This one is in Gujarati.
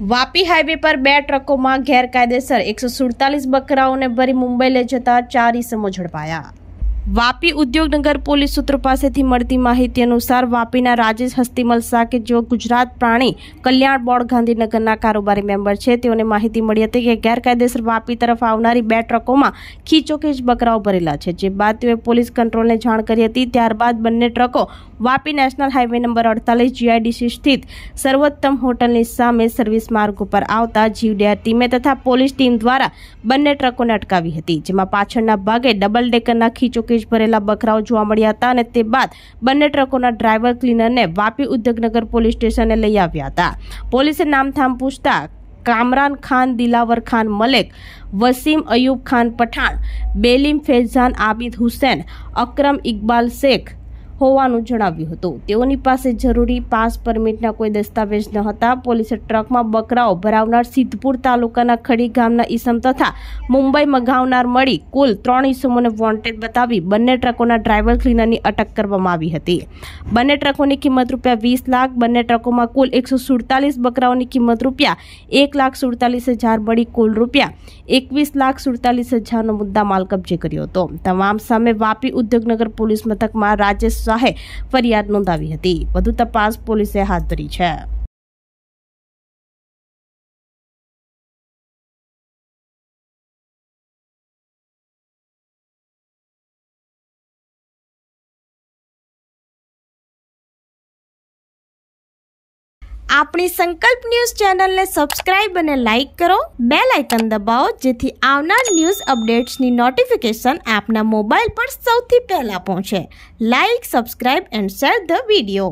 વાપી હાઈવે પર બે ટ્રકોમાં ગેરકાયદેસર એકસો સુડતાલીસ બકરાઓને ભરી મુંબઈ લઈ જતા ચાર ઇસમો ઝડપાયા વાપી ઉદ્યોગનગર પોલીસ સૂત્ર પાસેથી મળતી માહિતી અનુસાર વાપીના રાજેશ હસ્તિમલ સાકે જે ગુજરાત પ્રાણી કલ્યાણ બોર્ડ ગાંધીનગરના कारोबारी મેમ્બર છે તેઓને માહિતી મળ્ય હતી કે 11 કાયદેસર વાપી તરફ આવનારી બે ટ્રકોમાં ખીચોકેજ બકરાઓ ભરેલા છે જે બાબતે પોલીસ કંટ્રોલને જાણ કરી હતી ત્યારબાદ બંને ટ્રકો Vapi national highway number 48 GIDC સ્થિત સર્વोत्तम હોટેલની સામે સર્વિસ માર્ગ ઉપર આવતા જીવદયા ટીમે તથા પોલીસ ટીમ દ્વારા બંને ટ્રકોને અટકાવી હતી જેમાં પાછળના ભાગે ડબલ ડેકર નાખી ચૂકે ખનિજ ભરેલા બકરાઓ જોવા મળ્યા હતા અને તે બાદ બંને ટ્રકોના ડ્રાઈવર ક્લીનરને વાપી ઉદ્યોગનગર પોલીસ સ્ટેશને લઈ આવ્યા હતા પોલીસે નામથામ પૂછતા કામરાન ખાન દિલાવર ખાન મલેક વસીમ અયુબ ખાન પઠાણ બેલીમ ફેઝાન આબિદ હુસેન અકરમ ઇકબાલ શેખ હોવાનું જણાવ્યું હતું તેઓની પાસે જરૂરી પાસ પરમિટનો કોઈ દસ્તાવેજ ન હતા પોલીસે ટ્રકમાં બકરાઓ ભરાવનાર સિદ્ધપુર તાલુકાના ખડી ગામના ઇસમ તથા મુંબઈ મગાવનાર મડી કુલ 3 ઇસમને વોન્ટેડ બનાવી બन्ने ટ્રકોના ડ્રાઈવર ક્લીનરની અટક કરવામાં આવી હતી બन्ने ટ્રકોની કિંમત રૂપિયા 20 લાખ બन्ने ટ્રકોમાં કુલ 147 બકરાઓની કિંમત રૂપિયા 1,147,000 મળી કુલ રૂપિયા 21,147,000 નો મુદ્દા માલ કબજી કર્યો હતો તમામ સામે વાપી ઉદ્યોગનગર પોલીસ મતકમાં રાજ્ય શાહે ફરિયાદ નોંધાવી હતી વધુ તપાસ પોલીસે હાથ ધરી છે આપણી સંકલ્પ ન્યૂઝ ચેનલને સબસ્ક્રાઇબ અને લાઇક કરો બે લાઇકન દબાવો જેથી આવનાર ન્યૂઝ અપડેટ્સની નોટિફિકેશન આપના મોબાઈલ પર સૌથી પહેલાં પહોંચે like subscribe and share the video